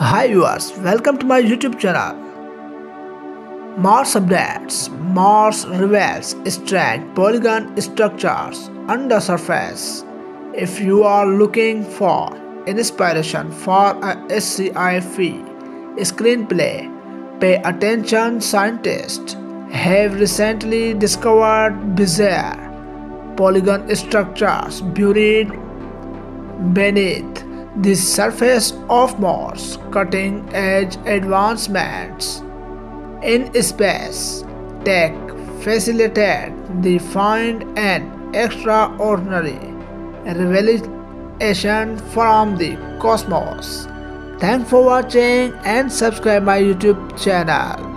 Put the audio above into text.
Hi viewers, welcome to my YouTube channel. Mars updates. Mars reveals strange polygon structures under surface. If you are looking for inspiration for a sci-fi screenplay, pay attention. Scientists have recently discovered bizarre polygon structures buried beneath the surface of Mars, cutting edge advancements in space tech facilitated the find an extraordinary revelation from the cosmos. Thanks for watching and subscribe my YouTube channel.